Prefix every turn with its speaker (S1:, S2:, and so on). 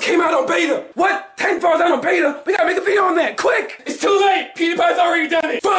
S1: came out on beta! What? Ten Titanfall's out on beta? We gotta make a video on that, quick! It's too late! PewDiePie's already done it! Fuck!